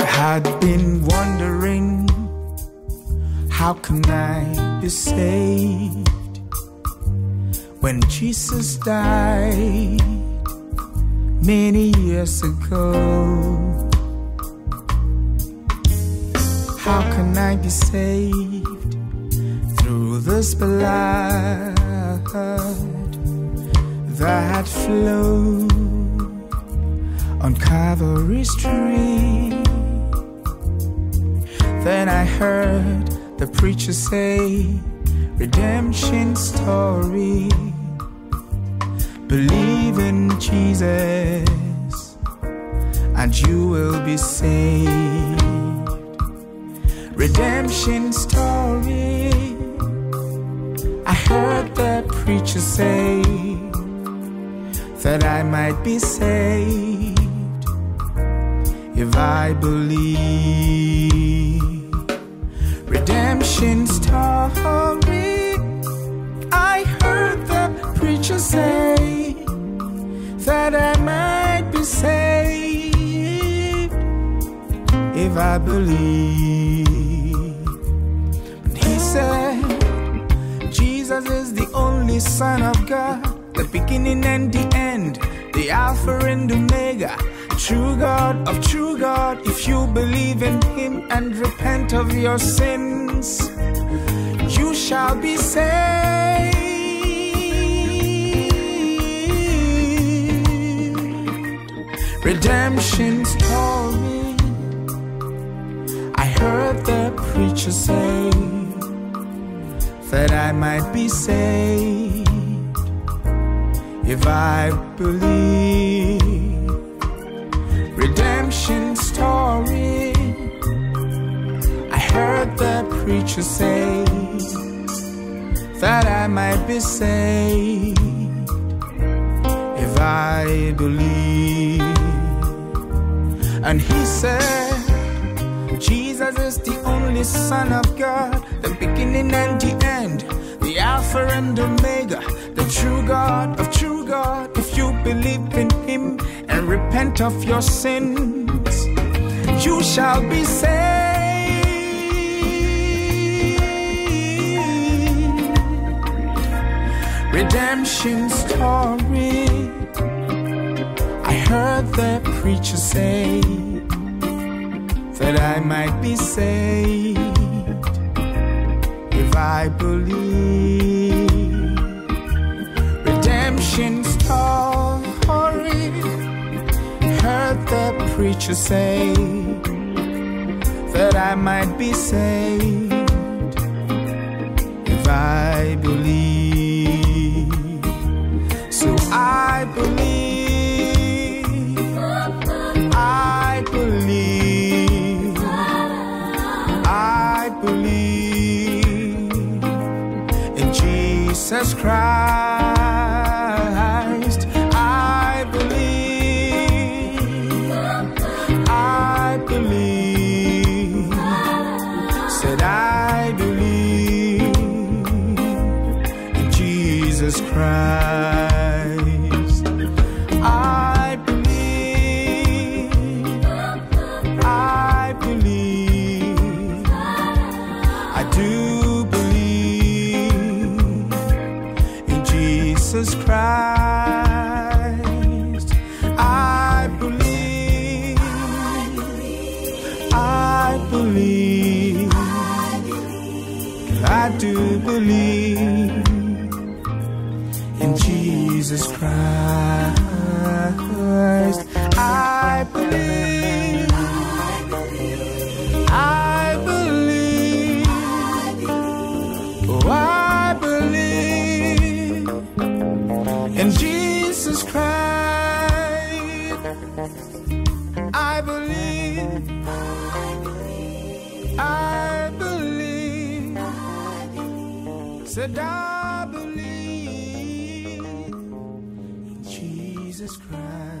had been wondering how can I be saved when Jesus died many years ago. How can I be saved through this blood that flowed on Calvary's tree? Then I heard the preacher say, Redemption story. Believe in Jesus, and you will be saved. Redemption story. I heard the preacher say that I might be saved if I believe. Redemption story. I heard the preacher say that I might be saved if I believe. And he said, Jesus is the only Son of God, the beginning and the end, the Alpha and Omega, true God of true God. If you believe in Him and repent of your sins, you shall be saved. Redemption story. I heard the preacher say that I might be saved if I believe. Heard the preacher say that I might be saved if I believe. And he said, Jesus is the only Son of God, the beginning and the end, the Alpha and Omega, the true God of true God. If you believe in Him and repent of your sins, you shall be saved. Redemption story. I heard the preacher say that I might be saved if I believe. Redemption story. Heard the preacher say that I might be saved if I believe. Believe in Jesus Christ. I believe. I believe. Said I believe in Jesus Christ. I do believe in Jesus Christ. I believe. I believe. Oh, I believe in Jesus Christ. Said I believe in Jesus Christ.